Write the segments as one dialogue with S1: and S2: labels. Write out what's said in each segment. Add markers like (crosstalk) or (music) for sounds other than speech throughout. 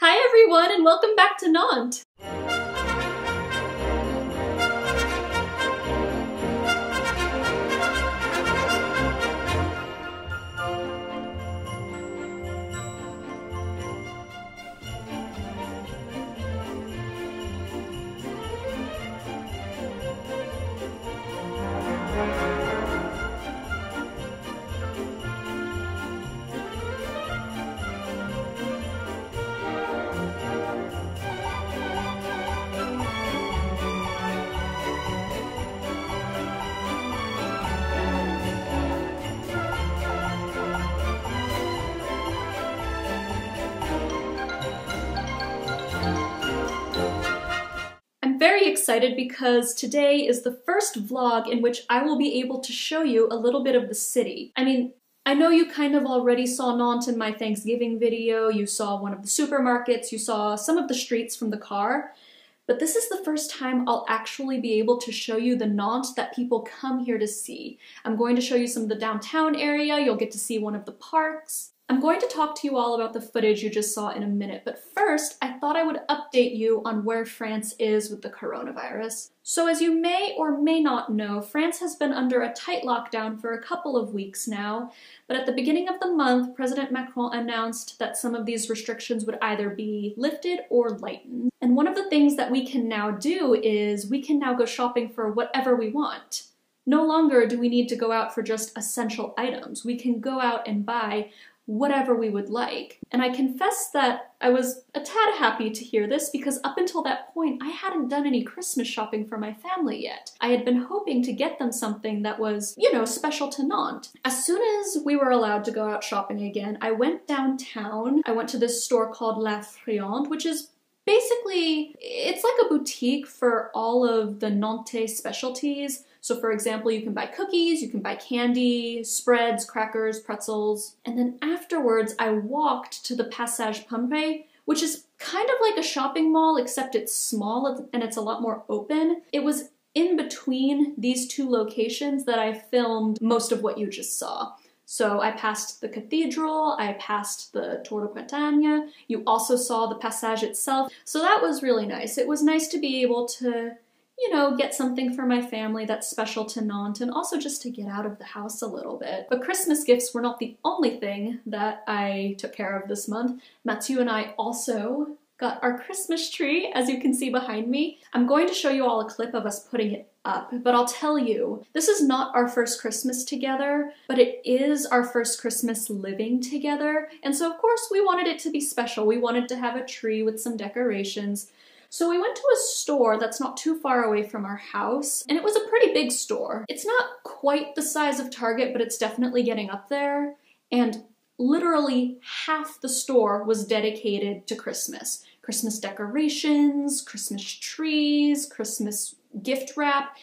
S1: Hi everyone and welcome back to Nantes! Excited because today is the first vlog in which I will be able to show you a little bit of the city. I mean, I know you kind of already saw Nantes in my Thanksgiving video, you saw one of the supermarkets, you saw some of the streets from the car, but this is the first time I'll actually be able to show you the Nantes that people come here to see. I'm going to show you some of the downtown area, you'll get to see one of the parks, I'm going to talk to you all about the footage you just saw in a minute, but first, I thought I would update you on where France is with the coronavirus. So as you may or may not know, France has been under a tight lockdown for a couple of weeks now, but at the beginning of the month, President Macron announced that some of these restrictions would either be lifted or lightened. And one of the things that we can now do is we can now go shopping for whatever we want. No longer do we need to go out for just essential items. We can go out and buy whatever we would like. And I confess that I was a tad happy to hear this because up until that point I hadn't done any Christmas shopping for my family yet. I had been hoping to get them something that was, you know, special to Nantes. As soon as we were allowed to go out shopping again, I went downtown. I went to this store called La Friande, which is basically, it's like a boutique for all of the Nantes specialties. So for example, you can buy cookies, you can buy candy, spreads, crackers, pretzels. And then afterwards, I walked to the Passage Pommeraye, which is kind of like a shopping mall, except it's small and it's a lot more open. It was in between these two locations that I filmed most of what you just saw. So I passed the cathedral, I passed the Tour de Bretagne, you also saw the Passage itself, so that was really nice. It was nice to be able to, you know, get something for my family that's special to Nantes and also just to get out of the house a little bit. But Christmas gifts were not the only thing that I took care of this month. Mathieu and I also got our Christmas tree, as you can see behind me. I'm going to show you all a clip of us putting it up, but I'll tell you, this is not our first Christmas together, but it is our first Christmas living together. And so of course we wanted it to be special. We wanted to have a tree with some decorations. So we went to a store that's not too far away from our house, and it was a pretty big store. It's not quite the size of Target, but it's definitely getting up there. And literally half the store was dedicated to Christmas. Christmas decorations, Christmas trees, Christmas gift wrap,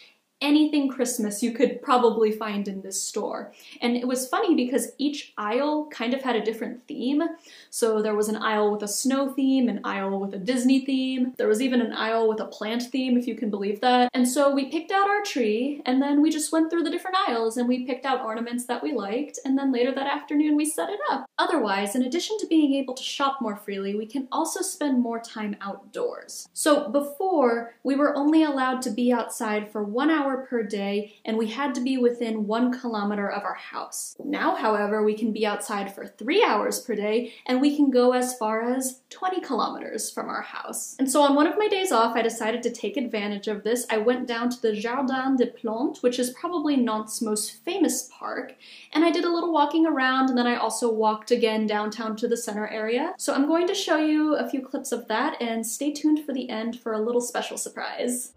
S1: anything Christmas you could probably find in this store. And it was funny because each aisle kind of had a different theme. So there was an aisle with a snow theme, an aisle with a Disney theme. There was even an aisle with a plant theme, if you can believe that. And so we picked out our tree and then we just went through the different aisles and we picked out ornaments that we liked. And then later that afternoon we set it up. Otherwise, in addition to being able to shop more freely, we can also spend more time outdoors. So before, we were only allowed to be outside for one hour hour per day, and we had to be within one kilometer of our house. Now, however, we can be outside for three hours per day, and we can go as far as 20 kilometers from our house. And so on one of my days off, I decided to take advantage of this. I went down to the Jardin des Plantes, which is probably Nantes' most famous park, and I did a little walking around, and then I also walked again downtown to the center area. So I'm going to show you a few clips of that, and stay tuned for the end for a little special surprise.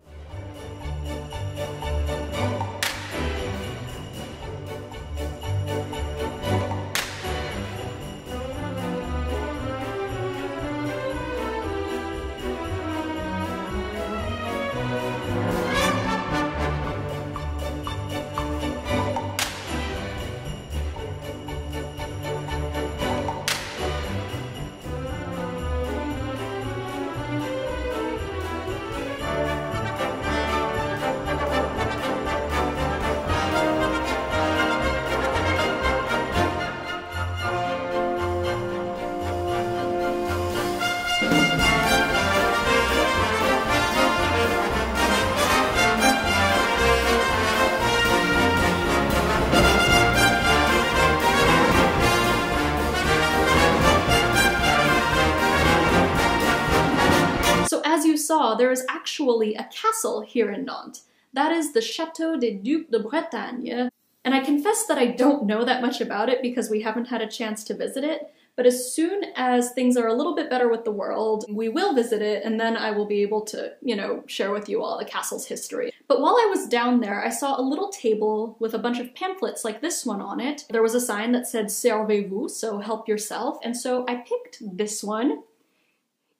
S1: There is actually a castle here in Nantes. That is the Chateau des Ducs de Bretagne. And I confess that I don't know that much about it because we haven't had a chance to visit it, but as soon as things are a little bit better with the world, we will visit it and then I will be able to, you know, share with you all the castle's history. But while I was down there, I saw a little table with a bunch of pamphlets like this one on it. There was a sign that said Servez-vous, so help yourself, and so I picked this one.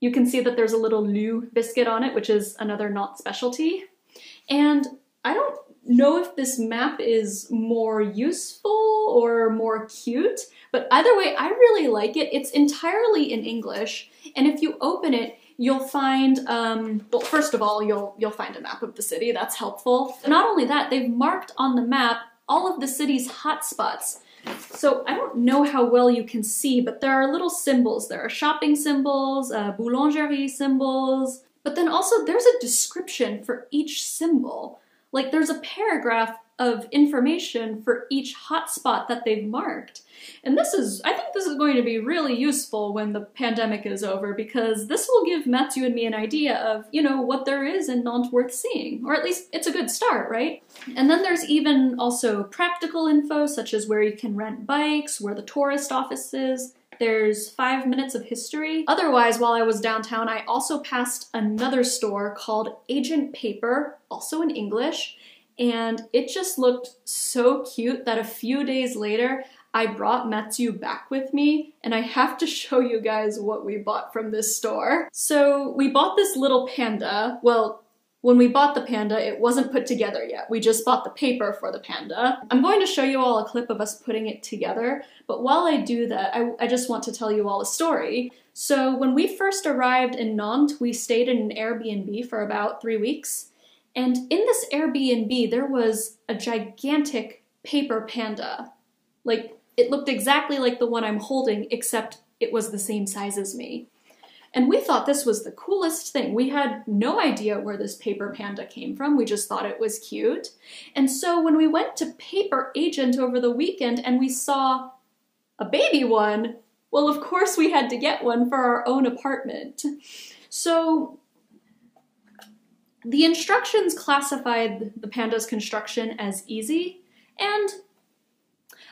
S1: You can see that there's a little LU biscuit on it, which is another Nantes specialty. And I don't know if this map is more useful or more cute, but either way, I really like it. It's entirely in English, and if you open it, you'll find, um, well, first of all, you'll, you'll find a map of the city, that's helpful. not only that, they've marked on the map all of the city's hotspots. So I don't know how well you can see, but there are little symbols. There are shopping symbols, uh, boulangerie symbols, but then also there's a description for each symbol. Like there's a paragraph of information for each hotspot that they've marked. And this is, I think this is going to be really useful when the pandemic is over because this will give Mathieu and me an idea of, you know, what there is in Nantes worth seeing. Or at least it's a good start, right? And then there's even also practical info such as where you can rent bikes, where the tourist office is, there's five minutes of history. Otherwise, while I was downtown, I also passed another store called Agent Paper, also in English, and it just looked so cute that a few days later, I brought Mathieu back with me, and I have to (laughs) show you guys what we bought from this store. So we bought this little panda. Well, when we bought the panda, it wasn't put together yet. We just bought the paper for the panda. I'm going to show you all a clip of us putting it together, but while I do that, I, I just want to tell you all a story. So when we first arrived in Nantes, we stayed in an Airbnb for about three weeks. And in this Airbnb, there was a gigantic paper panda. Like, it looked exactly like the one I'm holding, except it was the same size as me. And we thought this was the coolest thing. We had no idea where this paper panda came from. We just thought it was cute. And so when we went to Paper Agent over the weekend and we saw a baby one, well, of course we had to get one for our own apartment. So the instructions classified the panda's construction as easy, and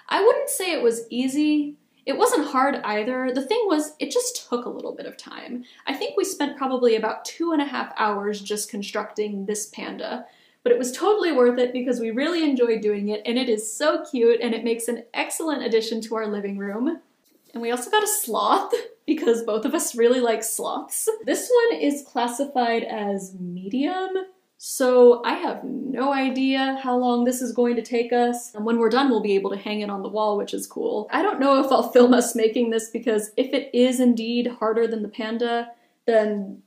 S1: I wouldn't say it was easy, it wasn't hard either. The thing was, it just took a little bit of time. I think we spent probably about two and a half hours just constructing this panda, but it was totally worth it because we really enjoyed doing it and it is so cute and it makes an excellent addition to our living room. And we also got a sloth (laughs) because both of us really like sloths. This one is classified as medium, so I have no idea how long this is going to take us. And when we're done, we'll be able to hang it on the wall, which is cool. I don't know if I'll film us making this because if it is indeed harder than the Panda, then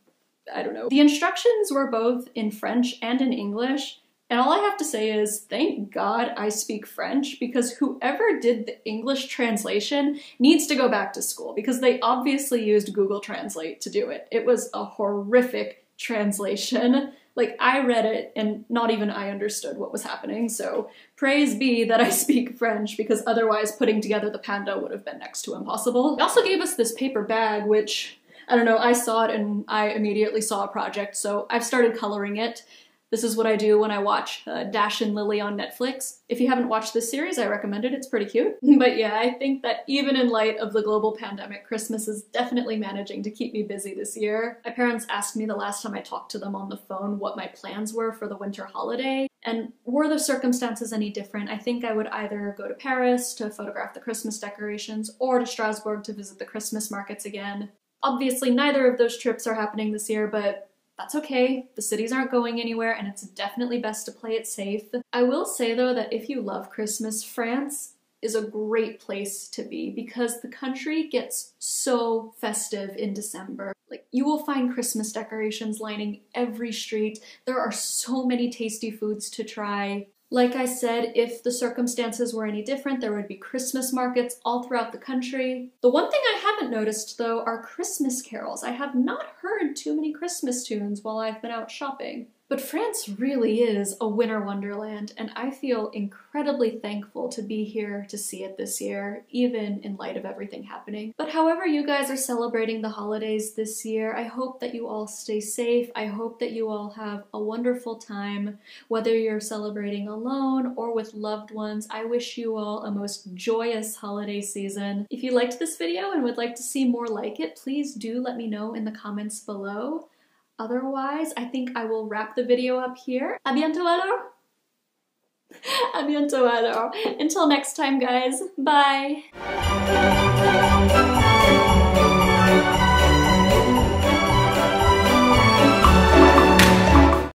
S1: I don't know. The instructions were both in French and in English, and all I have to say is thank God I speak French because whoever did the English translation needs to go back to school because they obviously used Google Translate to do it. It was a horrific translation. (laughs) Like, I read it and not even I understood what was happening, so praise be that I (laughs) speak French because otherwise putting together the panda would have been next to impossible. They also gave us this paper bag, which, I don't know, I saw it and I immediately saw a project, so I've started coloring it. This is what I do when I watch uh, Dash and Lily on Netflix. If you haven't watched this series, I recommend it. It's pretty cute. (laughs) but yeah, I think that even in light of the global pandemic, Christmas is definitely managing to keep me busy this year. My parents asked me the last time I talked to them on the phone what my plans were for the winter holiday. And were the circumstances any different, I think I would either go to Paris to photograph the Christmas decorations or to Strasbourg to visit the Christmas markets again. Obviously, neither of those trips are happening this year, but that's okay. The cities aren't going anywhere and it's definitely best to play it safe. I will say though that if you love Christmas, France is a great place to be because the country gets so festive in December. Like, you will find Christmas decorations lining every street. There are so many tasty foods to try. Like I said, if the circumstances were any different, there would be Christmas markets all throughout the country. The one thing I haven't noticed, though, are Christmas carols. I have not heard too many Christmas tunes while I've been out shopping. But France really is a winter wonderland, and I feel incredibly thankful to be here to see it this year, even in light of everything happening. But however you guys are celebrating the holidays this year, I hope that you all stay safe. I hope that you all have a wonderful time, whether you're celebrating alone or with loved ones. I wish you all a most joyous holiday season. If you liked this video and would like to see more like it, please do let me know in the comments below. Otherwise, I think I will wrap the video up here. A bientôt! A bientôt! Until next time, guys. Bye!